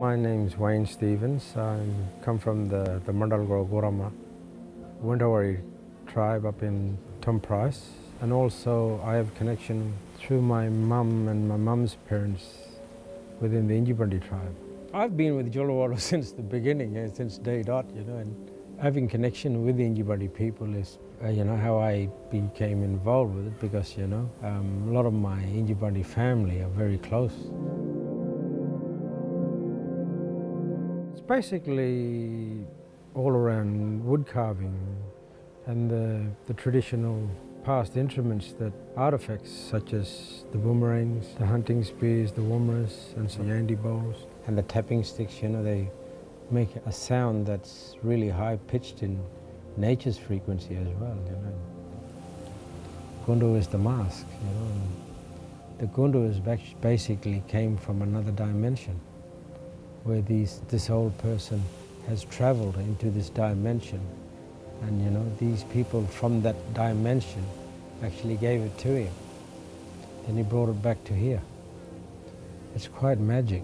My name's Wayne Stevens. I come from the, the Mandalgro Gurama Windawari tribe up in Tom Price. And also I have connection through my mum and my mum's parents within the Yindjibarndi tribe. I've been with Juluwarlu since the beginning, eh, since day dot, you know, and having connection with the Yindjibarndi people is, uh, you know, how I became involved with it because, you know, um, a lot of my Yindjibarndi family are very close. Basically all around wood carving and the, the traditional past instruments that artifacts such as the boomerangs, the hunting spears, the woomera, and some yandi bowls, and the tapping sticks, you know, they make a sound that's really high pitched in nature's frequency as well, you know. Gundu is the mask, you know. the Gundu is basically came from another dimension where these, this old person has traveled into this dimension and you know, these people from that dimension actually gave it to him. Then he brought it back to here. It's quite magic.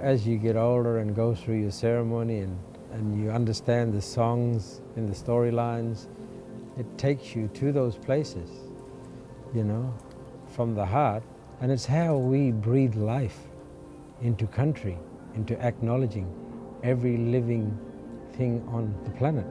As you get older and go through your ceremony and, and you understand the songs and the storylines, it takes you to those places, you know, from the heart. And it's how we breathe life into country, into acknowledging every living thing on the planet.